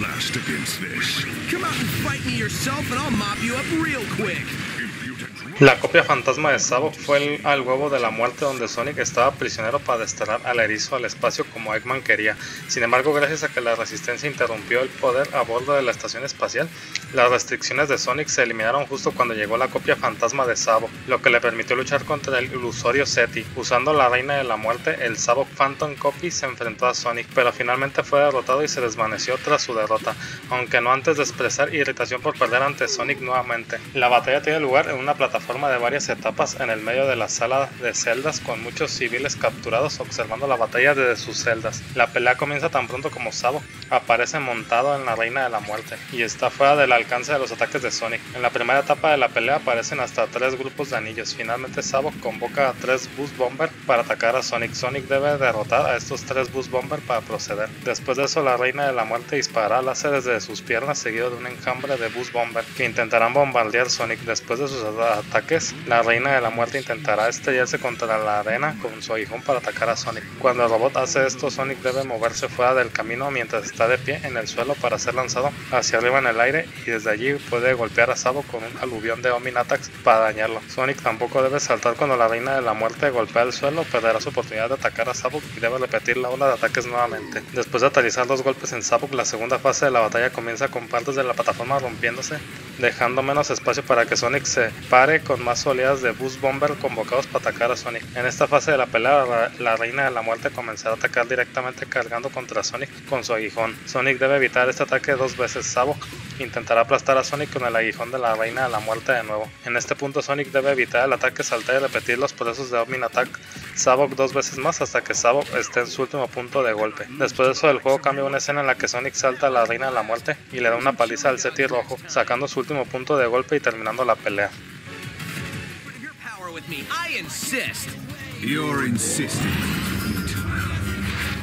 last against this. Come out and fight me yourself and I'll mop you up real quick. La copia fantasma de Sabok fue el, al huevo de la muerte donde Sonic estaba prisionero para desterrar al erizo al espacio como Eggman quería. Sin embargo, gracias a que la resistencia interrumpió el poder a bordo de la estación espacial, las restricciones de Sonic se eliminaron justo cuando llegó la copia fantasma de Sabok, lo que le permitió luchar contra el ilusorio SETI. Usando la reina de la muerte, el Sabok Phantom Copy se enfrentó a Sonic, pero finalmente fue derrotado y se desvaneció tras su derrota, aunque no antes de expresar irritación por perder ante Sonic nuevamente. La batalla tiene lugar en una plataforma de varias etapas en el medio de la sala de celdas con muchos civiles capturados observando la batalla desde sus celdas. La pelea comienza tan pronto como Sabo aparece montado en la Reina de la Muerte y está fuera del alcance de los ataques de Sonic. En la primera etapa de la pelea aparecen hasta tres grupos de anillos. Finalmente Sabo convoca a tres Boost Bomber para atacar a Sonic. Sonic debe derrotar a estos tres Boost Bomber para proceder. Después de eso la Reina de la Muerte disparará láser desde sus piernas seguido de un enjambre de Boost Bomber que intentarán bombardear Sonic. Después de sus ataques la Reina de la Muerte intentará estrellarse contra la arena con su aguijón para atacar a Sonic. Cuando el robot hace esto, Sonic debe moverse fuera del camino mientras está de pie en el suelo para ser lanzado hacia arriba en el aire y desde allí puede golpear a Sabo con un aluvión de Omin Attacks para dañarlo. Sonic tampoco debe saltar cuando la Reina de la Muerte golpea el suelo, perderá su oportunidad de atacar a Sabo y debe repetir la ola de ataques nuevamente. Después de aterrizar dos golpes en Sabo, la segunda fase de la batalla comienza con partes de la plataforma rompiéndose, dejando menos espacio para que Sonic se pare con más oleadas de Boost Bomber convocados para atacar a Sonic. En esta fase de la pelea, la, Reina de la Muerte comenzará a atacar directamente cargando contra Sonic con su aguijón. Sonic debe evitar este ataque dos veces. Sabo intentará aplastar a Sonic con el aguijón de la Reina de la Muerte de nuevo. En este punto Sonic debe evitar el ataque, saltar y repetir los procesos de Omni Attack Sabok dos veces más hasta que Sabok esté en su último punto de golpe. Después de eso el juego cambia una escena en la que Sonic salta a la Reina de la Muerte y le da una paliza al Seti rojo, sacando su último punto de golpe y terminando la pelea. Me. I insist. You're insisting.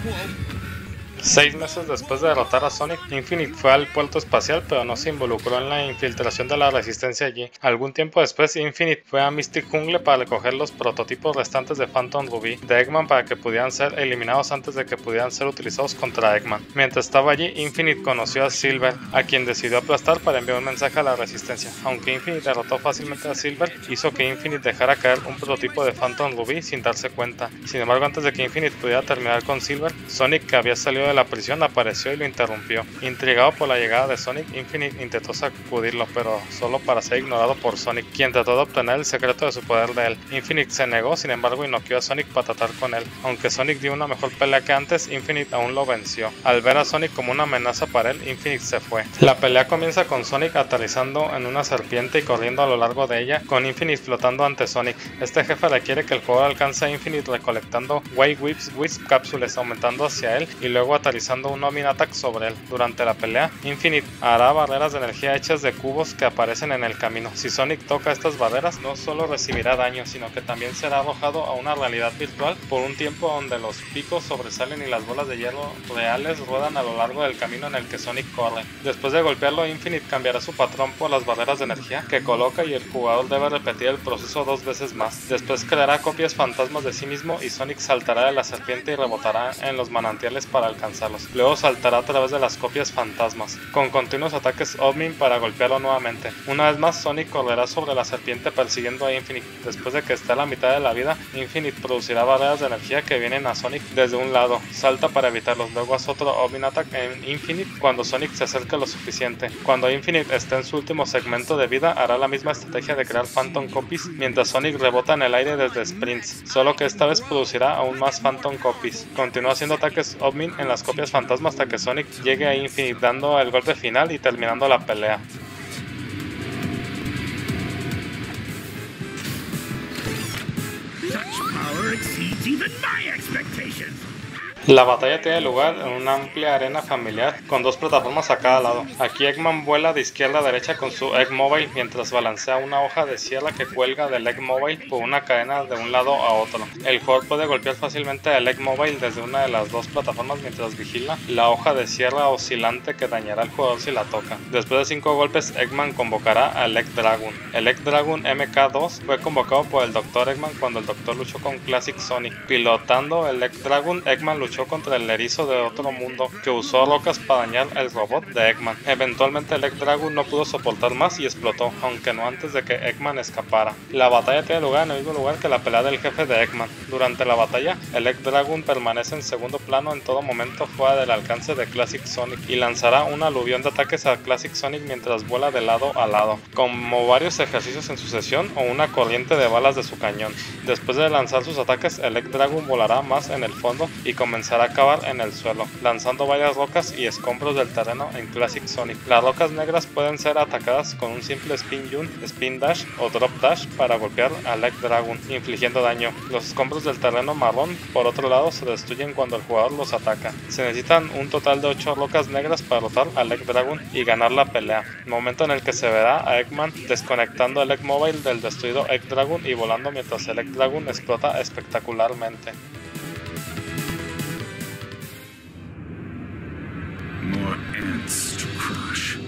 Whoa. Seis meses después de derrotar a Sonic, Infinite fue al puerto espacial pero no se involucró en la infiltración de la resistencia allí. Algún tiempo después, Infinite fue a Mystic Jungle para recoger los prototipos restantes de Phantom Ruby de Eggman para que pudieran ser eliminados antes de que pudieran ser utilizados contra Eggman. Mientras estaba allí, Infinite conoció a Silver, a quien decidió aplastar para enviar un mensaje a la resistencia. Aunque Infinite derrotó fácilmente a Silver, hizo que Infinite dejara caer un prototipo de Phantom Ruby sin darse cuenta. Sin embargo, antes de que Infinite pudiera terminar con Silver, Sonic, que había salido de la prisión apareció y lo interrumpió. Intrigado por la llegada de Sonic, Infinite intentó sacudirlo, pero solo para ser ignorado por Sonic, quien trató de obtener el secreto de su poder de él. Infinite se negó, sin embargo, y noqueó a Sonic para tratar con él. Aunque Sonic dio una mejor pelea que antes, Infinite aún lo venció. Al ver a Sonic como una amenaza para él, Infinite se fue. La pelea comienza con Sonic aterrizando en una serpiente y corriendo a lo largo de ella, con Infinite flotando ante Sonic. Este jefe requiere que el jugador alcance a Infinite recolectando White Whips Wisp cápsulas, aumentando hacia él y luego aterrizando un Omin Attack sobre él. Durante la pelea, Infinite hará barreras de energía hechas de cubos que aparecen en el camino. Si Sonic toca estas barreras, no solo recibirá daño, sino que también será arrojado a una realidad virtual por un tiempo donde los picos sobresalen y las bolas de hierro reales ruedan a lo largo del camino en el que Sonic corre. Después de golpearlo, Infinite cambiará su patrón por las barreras de energía que coloca y el jugador debe repetir el proceso dos veces más. Después creará copias fantasmas de sí mismo y Sonic saltará de la serpiente y rebotará en los manantiales para Luego saltará a través de las copias fantasmas, con continuos ataques Omni para golpearlo nuevamente. Una vez más, Sonic correrá sobre la serpiente persiguiendo a Infinite. Después de que esté a la mitad de la vida, Infinite producirá barreras de energía que vienen a Sonic desde un lado. Salta para evitarlos, luego hace otro Omni Attack en Infinite cuando Sonic se acerque lo suficiente. Cuando Infinite esté en su último segmento de vida, hará la misma estrategia de crear Phantom Copies mientras Sonic rebota en el aire desde sprints, solo que esta vez producirá aún más Phantom Copies. Continúa haciendo ataques Omni en las copias fantasma hasta que Sonic llegue a Infinite dando el golpe final y terminando la pelea. La batalla tiene lugar en una amplia arena familiar con dos plataformas a cada lado. Aquí Eggman vuela de izquierda a derecha con su Eggmobile mientras balancea una hoja de sierra que cuelga del Eggmobile por una cadena de un lado a otro. El jugador puede golpear fácilmente al Eggmobile desde una de las dos plataformas mientras vigila la hoja de sierra oscilante que dañará al jugador si la toca. Después de cinco golpes, Eggman convocará al Egg Dragon. El Egg Dragon MK2 fue convocado por el Dr. Eggman cuando el Doctor luchó con Classic Sonic. Pilotando el Egg Dragon, Eggman luchó luchó contra el erizo de otro mundo que usó rocas para dañar el robot de Eggman. Eventualmente el Egg Dragon no pudo soportar más y explotó, aunque no antes de que Eggman escapara. La batalla tiene lugar en el mismo lugar que la pelea del jefe de Eggman. Durante la batalla, el Egg Dragon permanece en segundo plano en todo momento fuera del alcance de Classic Sonic y lanzará un aluvión de ataques a Classic Sonic mientras vuela de lado a lado, como varios ejercicios en sucesión o una corriente de balas de su cañón. Después de lanzar sus ataques, el Egg Dragon volará más en el fondo y comenzará a cavar en el suelo, lanzando varias rocas y escombros del terreno en Classic Sonic. Las rocas negras pueden ser atacadas con un simple Spin Jun, Spin Dash o Drop Dash para golpear al Egg Dragon, infligiendo daño. Los escombros del terreno marrón, por otro lado, se destruyen cuando el jugador los ataca. Se necesitan un total de 8 rocas negras para derrotar al Egg Dragon y ganar la pelea, momento en el que se verá a Eggman desconectando el Egg Mobile del destruido Egg Dragon y volando mientras el Egg Dragon explota espectacularmente. More ants to crush.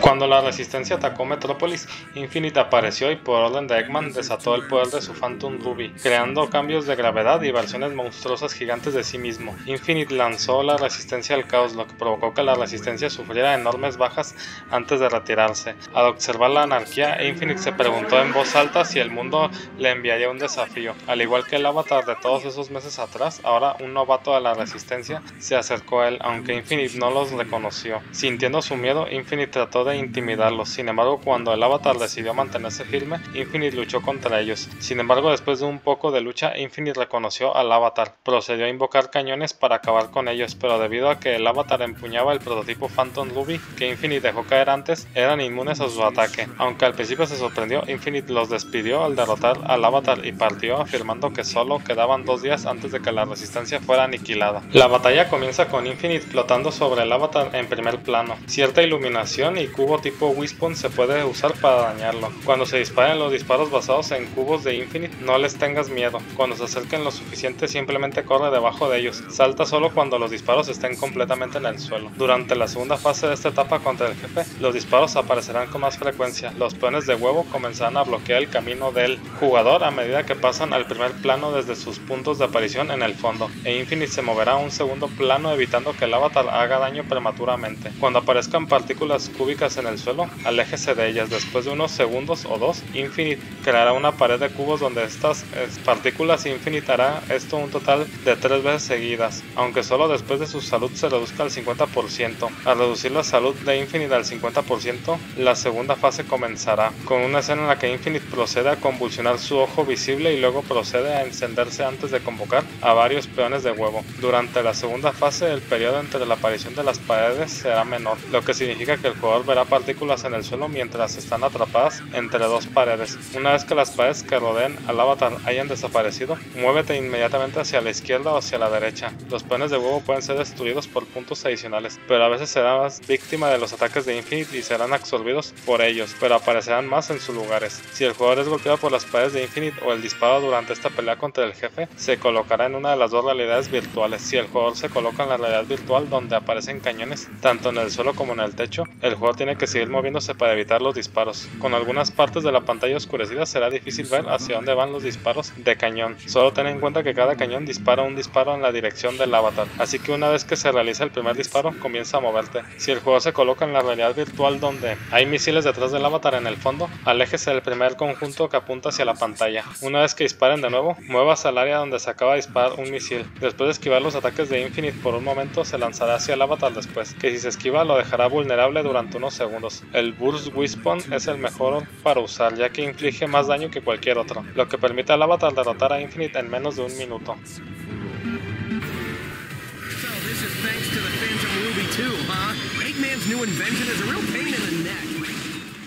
Cuando la resistencia atacó Metrópolis, Infinite apareció y por orden de Eggman desató el poder de su Phantom Ruby, creando cambios de gravedad y versiones monstruosas gigantes de sí mismo. Infinite lanzó la resistencia al caos, lo que provocó que la resistencia sufriera enormes bajas antes de retirarse. Al observar la anarquía, Infinite se preguntó en voz alta si el mundo le enviaría un desafío. Al igual que el avatar de todos esos meses atrás, ahora un novato de la resistencia se acercó a él, aunque Infinite no los reconoció. Sintiendo su miedo, Infinite trató de intimidarlos. Sin embargo, cuando el avatar decidió mantenerse firme, Infinite luchó contra ellos. Sin embargo, después de un poco de lucha, Infinite reconoció al avatar. Procedió a invocar cañones para acabar con ellos, pero debido a que el avatar empuñaba el prototipo Phantom Ruby que Infinite dejó caer antes, eran inmunes a su ataque. Aunque al principio se sorprendió, Infinite los despidió al derrotar al avatar y partió afirmando que solo quedaban dos días antes de que la resistencia fuera aniquilada. La batalla comienza con Infinite flotando sobre el avatar en primer plano. Cierta iluminación y cubo tipo Wispon se puede usar para dañarlo. Cuando se disparen los disparos basados en cubos de Infinite, no les tengas miedo. Cuando se acerquen lo suficiente, simplemente corre debajo de ellos. Salta solo cuando los disparos estén completamente en el suelo. Durante la segunda fase de esta etapa contra el jefe, los disparos aparecerán con más frecuencia. Los peones de huevo comenzarán a bloquear el camino del jugador a medida que pasan al primer plano desde sus puntos de aparición en el fondo, e Infinite se moverá a un segundo plano evitando que el avatar haga daño prematuramente. Cuando partículas cúbicas en el suelo, aléjese de ellas. Después de unos segundos o dos, Infinite creará una pared de cubos donde estas partículas Infinite hará esto un total de tres veces seguidas, aunque solo después de su salud se reduzca al 50%. Al reducir la salud de Infinite al 50%, la segunda fase comenzará, con una escena en la que Infinite procede a convulsionar su ojo visible y luego procede a encenderse antes de convocar a varios peones de huevo. Durante la segunda fase, el periodo entre la aparición de las paredes será menor, lo que significa que el jugador verá partículas en el suelo mientras están atrapadas entre dos paredes. Una vez que las paredes que rodeen al avatar hayan desaparecido, muévete inmediatamente hacia la izquierda o hacia la derecha. Los peones de huevo pueden ser destruidos por puntos adicionales, pero a veces serás víctima de los ataques de Infinite y serán absorbidos por ellos, pero aparecerán más en sus lugares. Si el jugador es golpeado por las paredes de Infinite o el disparo durante esta pelea contra el jefe, se colocará en una de las dos realidades virtuales. Si el jugador se coloca en la realidad virtual donde aparecen cañones tanto en el suelo como en el techo, el jugador tiene que seguir moviéndose para evitar los disparos. Con algunas partes de la pantalla oscurecida será difícil ver hacia dónde van los disparos de cañón. Solo ten en cuenta que cada cañón dispara un disparo en la dirección del avatar, así que una vez que se realiza el primer disparo, comienza a moverte. Si el jugador se coloca en la realidad virtual donde hay misiles detrás del avatar en el fondo, aléjese del primer conjunto que apunta hacia la pantalla. Una vez que disparen de nuevo, muevas al área donde se acaba de disparar un misil. Después de esquivar los ataques de Infinite por un momento, se lanzará hacia el avatar después, que si se esquiva lo dejará vulnerable durante unos segundos. El Burst Wispon es el mejor para usar, ya que inflige más daño que cualquier otro, lo que permite al avatar derrotar a Infinite en menos de un minuto.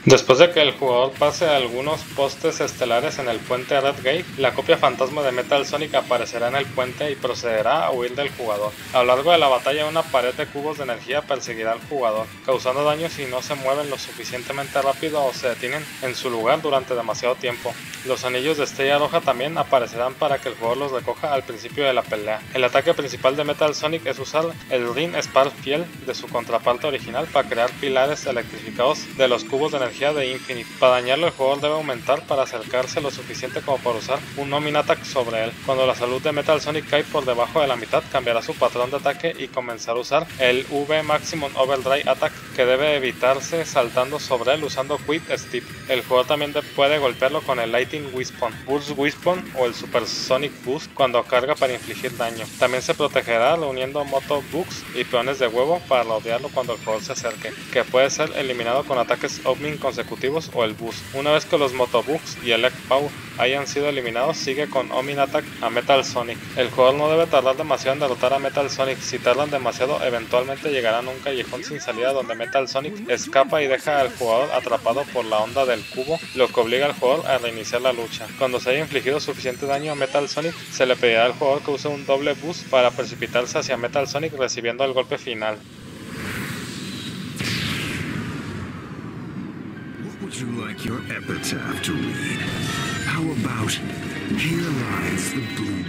Después de que el jugador pase algunos postes estelares en el puente Red Gate, la copia fantasma de Metal Sonic aparecerá en el puente y procederá a huir del jugador. A lo largo de la batalla una pared de cubos de energía perseguirá al jugador, causando daño si no se mueven lo suficientemente rápido o se detienen en su lugar durante demasiado tiempo. Los anillos de estrella roja también aparecerán para que el jugador los recoja al principio de la pelea. El ataque principal de Metal Sonic es usar el Ring Spark Fiel de su contraparte original para crear pilares electrificados de los cubos de energía de Infinite. Para dañarlo el jugador debe aumentar para acercarse lo suficiente como para usar un Omni Attack sobre él. Cuando la salud de Metal Sonic cae por debajo de la mitad, cambiará su patrón de ataque y comenzará a usar el V Maximum Overdrive Attack que debe evitarse saltando sobre él usando Quit Steep. El jugador también puede golpearlo con el Lightning Wispon, Burst Wispon o el Super Sonic Boost cuando carga para infligir daño. También se protegerá uniendo Moto Books y peones de huevo para rodearlo cuando el jugador se acerque, que puede ser eliminado con ataques Omni consecutivos o el Boost. Una vez que los Moto Books y el Power hayan sido eliminados, sigue con Omni Attack a Metal Sonic. El jugador no debe tardar demasiado en derrotar a Metal Sonic. Si tardan demasiado, eventualmente llegarán a un callejón sin salida donde Metal Sonic escapa y deja al jugador atrapado por la onda del cubo, lo que obliga al jugador a reiniciar la lucha. Cuando se haya infligido suficiente daño a Metal Sonic, se le pedirá al jugador que use un doble boost para precipitarse hacia Metal Sonic recibiendo el golpe final. Would you like your epitaph to read? How about, here lies the of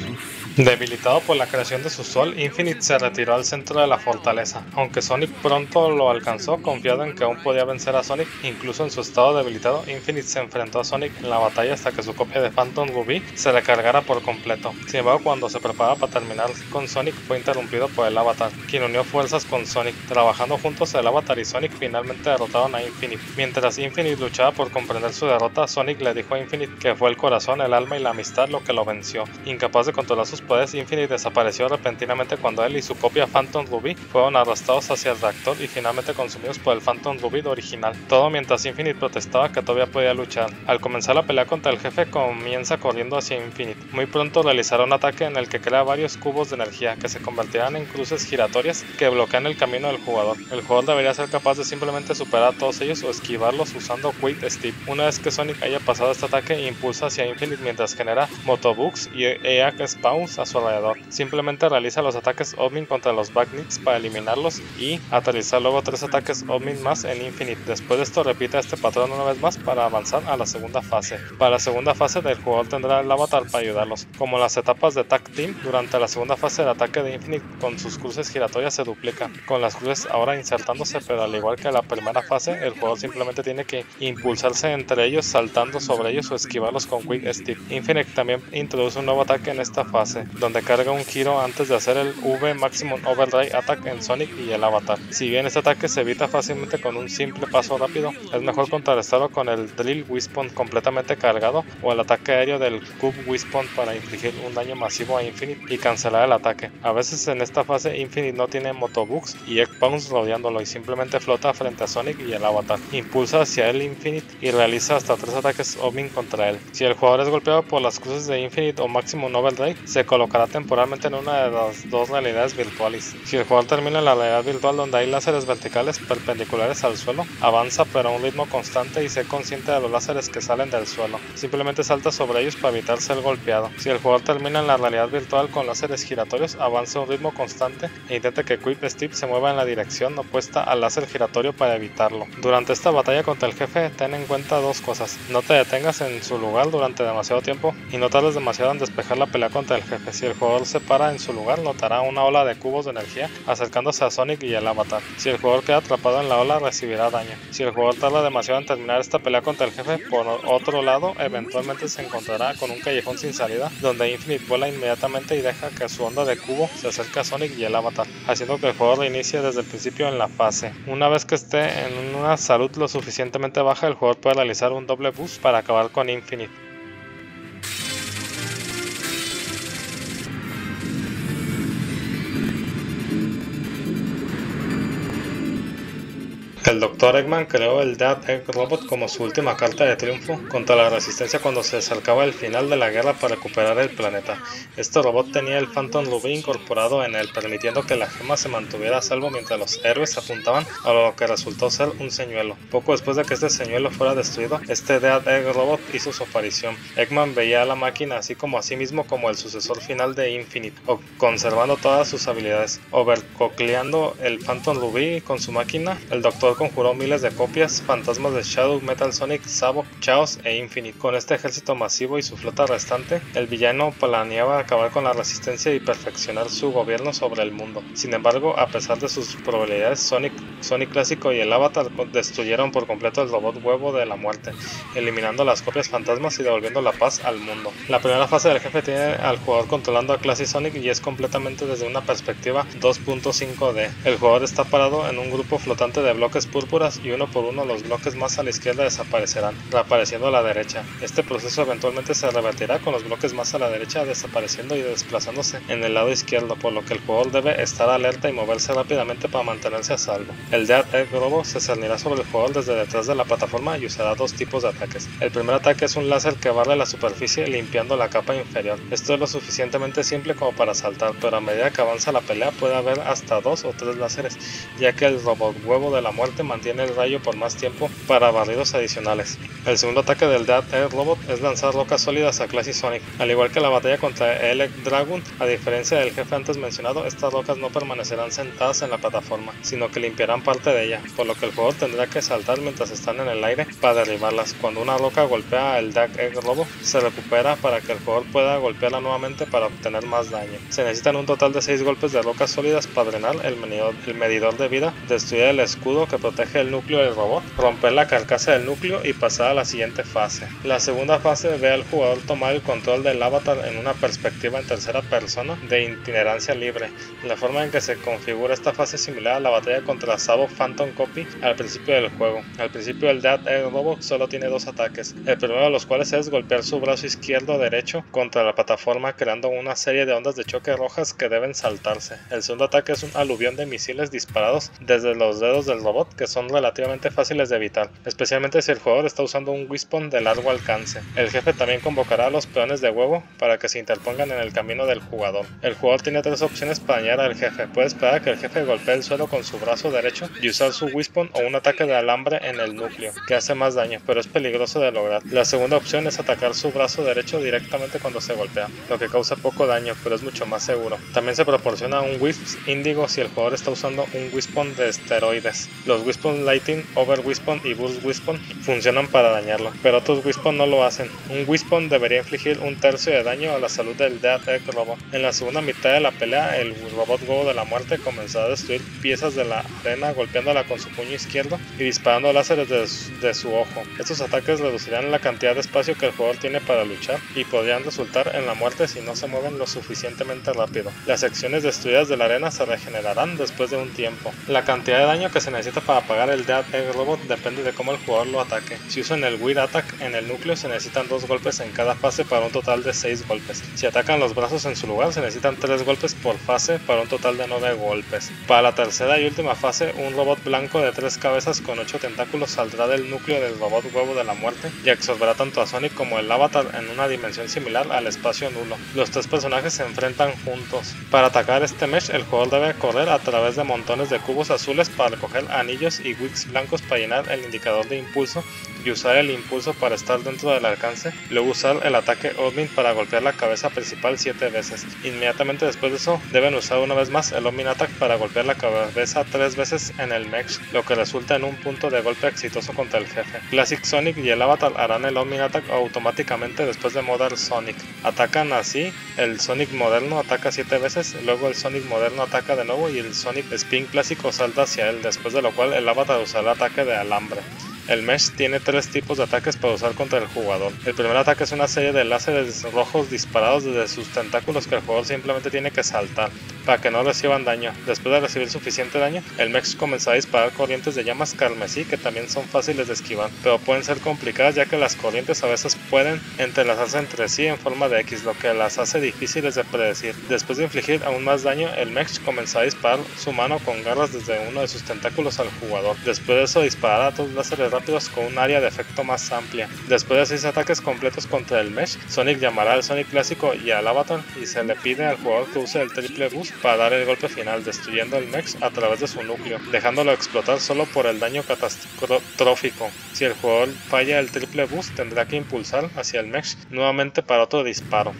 Debilitado por la creación de su sol, Infinite se retiró al centro de la fortaleza. Aunque Sonic pronto lo alcanzó, confiado en que aún podía vencer a Sonic, incluso en su estado debilitado, Infinite se enfrentó a Sonic en la batalla hasta que su copia de Phantom Ruby se le cargara por completo. Sin embargo, cuando se preparaba para terminar con Sonic, fue interrumpido por el Avatar, quien unió fuerzas con Sonic. Trabajando juntos, el Avatar y Sonic finalmente derrotaron a Infinite. Mientras Infinite luchaba por comprender su derrota, Sonic le dijo a Infinite que fue el corazón, el alma y la amistad lo que lo venció. Incapaz de controlar sus poderes, Infinite desapareció repentinamente cuando él y su copia Phantom Ruby fueron arrastrados hacia el reactor y finalmente consumidos por el Phantom Ruby original. Todo mientras Infinite protestaba que todavía podía luchar. Al comenzar la pelea contra el jefe, comienza corriendo hacia Infinite. Muy pronto realizará un ataque en el que crea varios cubos de energía que se convertirán en cruces giratorias que bloquean el camino del jugador. El jugador debería ser capaz de simplemente superar a todos ellos o esquivarlos usando Quit Steve. Una vez que Sonic haya pasado este ataque, impulsa hacia Infinite mientras genera Motobugs y EAC Spawns a su alrededor Simplemente realiza los ataques Omni contra los Backnicks para eliminarlos y aterrizar luego tres ataques Omni más en Infinite. Después de esto repite este patrón una vez más para avanzar a la segunda fase. Para la segunda fase el jugador tendrá el avatar para ayudarlos. Como las etapas de Tag Team, durante la segunda fase el ataque de Infinite con sus cruces giratorias se duplica, con las cruces ahora insertándose, pero al igual que la primera fase, el jugador simplemente tiene que impulsarse entre ellos saltando sobre ellos o esquivarlos con Quick Step. Infinite también introduce un nuevo ataque en esta fase, donde carga un giro antes de hacer el V Maximum Overdrive Attack en Sonic y el Avatar. Si bien este ataque se evita fácilmente con un simple paso rápido, es mejor contrarrestarlo con el Drill Wispon completamente cargado o el ataque aéreo del Cube Wispon para infligir un daño masivo a Infinite y cancelar el ataque. A veces en esta fase Infinite no tiene motobugs y Egg Pounds rodeándolo y simplemente flota frente a Sonic y el Avatar. Impulsa hacia el Infinite y realiza hasta tres ataques Omni contra él. Si el jugador es golpeado por las cruces de Infinite o Maximum Overdrive, se colocará temporalmente en una de las dos realidades virtuales. Si el jugador termina en la realidad virtual donde hay láseres verticales perpendiculares al suelo, avanza pero a un ritmo constante y se consciente de los láseres que salen del suelo. Simplemente salta sobre ellos para evitar ser golpeado. Si el jugador termina en la realidad virtual con láseres giratorios, avanza a un ritmo constante e intenta que Quip Steve se mueva en la dirección opuesta al láser giratorio para evitarlo. Durante esta batalla contra el jefe, ten en cuenta dos cosas. No te detengas en su lugar durante demasiado tiempo y no tardes demasiado en despejar la pelea contra el jefe. Si el jugador se para en su lugar, notará una ola de cubos de energía acercándose a Sonic y el avatar. Si el jugador queda atrapado en la ola, recibirá daño. Si el jugador tarda demasiado en terminar esta pelea contra el jefe, por otro lado, eventualmente se encontrará con un callejón sin salida donde Infinite vuela inmediatamente y deja que su onda de cubo se acerque a Sonic y el avatar, haciendo que el jugador reinicie desde el principio en la fase. Una vez que esté en una salud lo suficientemente baja, el jugador puede realizar un doble boost para acabar con Infinite. El Dr. Eggman creó el Dead Egg Robot como su última carta de triunfo contra la resistencia cuando se acercaba el final de la guerra para recuperar el planeta. Este robot tenía el Phantom Ruby incorporado en él, permitiendo que la gema se mantuviera a salvo mientras los héroes apuntaban a lo que resultó ser un señuelo. Poco después de que este señuelo fuera destruido, este Dead Egg Robot hizo su aparición. Eggman veía a la máquina así como a sí mismo como el sucesor final de Infinite, conservando todas sus habilidades. Overcocleando el Phantom Ruby con su máquina, el Dr. conjuró miles de copias, fantasmas de Shadow, Metal Sonic, Sabo, Chaos e Infinite. Con este ejército masivo y su flota restante, el villano planeaba acabar con la resistencia y perfeccionar su gobierno sobre el mundo. Sin embargo, a pesar de sus probabilidades, Sonic, Sonic Clásico y el Avatar destruyeron por completo el robot huevo de la muerte, eliminando las copias fantasmas y devolviendo la paz al mundo. La primera fase del jefe tiene al jugador controlando a Classic Sonic y es completamente desde una perspectiva 2.5D. El jugador está parado en un grupo flotante de bloques púrpuras y uno por uno los bloques más a la izquierda desaparecerán, reapareciendo a la derecha. Este proceso eventualmente se revertirá con los bloques más a la derecha desapareciendo y desplazándose en el lado izquierdo, por lo que el jugador debe estar alerta y moverse rápidamente para mantenerse a salvo. El Dead Egg Robo se cernirá sobre el jugador desde detrás de la plataforma y usará dos tipos de ataques. El primer ataque es un láser que barre la superficie limpiando la capa inferior. Esto es lo suficientemente simple como para saltar, pero a medida que avanza la pelea puede haber hasta dos o tres láseres, ya que el robot huevo de la muerte mantiene el rayo por más tiempo para barridos adicionales. El segundo ataque del Dead Air Robot es lanzar rocas sólidas a Classic Sonic. Al igual que la batalla contra Elec Dragon, a diferencia del jefe antes mencionado, estas rocas no permanecerán sentadas en la plataforma, sino que limpiarán parte de ella, por lo que el jugador tendrá que saltar mientras están en el aire para derribarlas. Cuando una roca golpea el Dead Egg Robot, se recupera para que el jugador pueda golpearla nuevamente para obtener más daño. Se necesitan un total de 6 golpes de rocas sólidas para drenar el medidor, el medidor de vida, destruir el escudo que protege el núcleo del robot, romper la carcasa del núcleo y pasar a la siguiente fase. La segunda fase ve al jugador tomar el control del avatar en una perspectiva en tercera persona de itinerancia libre. La forma en que se configura esta fase es similar a la batalla contra Sabo Phantom Copy al principio del juego. Al principio el Dead Air Robot solo tiene dos ataques, el primero de los cuales es golpear su brazo izquierdo o derecho contra la plataforma creando una serie de ondas de choque rojas que deben saltarse. El segundo ataque es un aluvión de misiles disparados desde los dedos del robot que son relativamente fáciles de evitar, especialmente si el jugador está usando un Wispon de largo alcance. El jefe también convocará a los peones de huevo para que se interpongan en el camino del jugador. El jugador tiene tres opciones para dañar al jefe. Puede esperar a que el jefe golpee el suelo con su brazo derecho y usar su Wispon o un ataque de alambre en el núcleo, que hace más daño, pero es peligroso de lograr. La segunda opción es atacar su brazo derecho directamente cuando se golpea, lo que causa poco daño, pero es mucho más seguro. También se proporciona un Wisp índigo si el jugador está usando un Wispon de esteroides. Los Wispon Lighting, Over Wispon y Burst Wispon funcionan para dañarlo, pero otros Wispon no lo hacen. Un Wispon debería infligir un tercio de daño a la salud del Dead Egg Robot. En la segunda mitad de la pelea, el robot huevo de la muerte comenzó a destruir piezas de la arena golpeándola con su puño izquierdo y disparando láseres de, de su ojo. Estos ataques reducirán la cantidad de espacio que el jugador tiene para luchar y podrían resultar en la muerte si no se mueven lo suficientemente rápido. Las secciones destruidas de la arena se regenerarán después de un tiempo. La cantidad de daño que se necesita para apagar el Dead Egg Robot depende de cómo el jugador lo ataque. Si usan el Weird Attack en el núcleo se necesitan dos golpes en cada fase para un total de 6 golpes. Si atacan los brazos en su lugar se necesitan 3 golpes por fase para un total de 9 golpes. Para la tercera y última fase, un robot blanco de 3 cabezas con 8 tentáculos saldrá del núcleo del robot huevo de la muerte y absorberá tanto a Sonic como el avatar en una dimensión similar al espacio nulo. Los tres personajes se enfrentan juntos. Para atacar este mesh, el jugador debe correr a través de montones de cubos azules para recoger anillos y wicks blancos para llenar el indicador de impulso y usar el impulso para estar dentro del alcance, luego usar el ataque Omnin para golpear la cabeza principal 7 veces. Inmediatamente después de eso, deben usar una vez más el Omnin Attack para golpear la cabeza 3 veces en el mech, lo que resulta en un punto de golpe exitoso contra el jefe. Classic Sonic y el Avatar harán el Omnin Attack automáticamente después de Modern Sonic. Atacan así, el Sonic moderno ataca 7 veces, luego el Sonic moderno ataca de nuevo y el Sonic Spin clásico salta hacia él, después de lo cual el Avatar usará el ataque de alambre. El Mesh tiene tres tipos de ataques para usar contra el jugador. El primer ataque es una serie de láseres rojos disparados desde sus tentáculos que el jugador simplemente tiene que saltar para que no reciban daño. Después de recibir suficiente daño, el Mesh comenzará a disparar corrientes de llamas carmesí que también son fáciles de esquivar, pero pueden ser complicadas ya que las corrientes a veces pueden entrelazarse entre sí en forma de X, lo que las hace difíciles de predecir. Después de infligir aún más daño, el Mesh comenzará a disparar su mano con garras desde uno de sus tentáculos al jugador. Después de eso disparará dos láseres rápidos con un área de efecto más amplia. Después de 6 ataques completos contra el Mesh, Sonic llamará al Sonic clásico y al Avatar y se le pide al jugador que use el triple boost para dar el golpe final, destruyendo el Mesh a través de su núcleo, dejándolo explotar solo por el daño catastrófico. Si el jugador falla el triple boost, tendrá que impulsar hacia el Mesh nuevamente para otro disparo.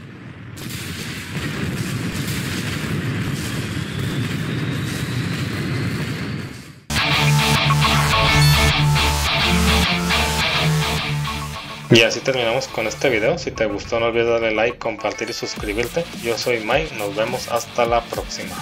Y así terminamos con este video. Si te gustó no olvides darle like, compartir y suscribirte. Yo soy Mike, nos vemos hasta la próxima.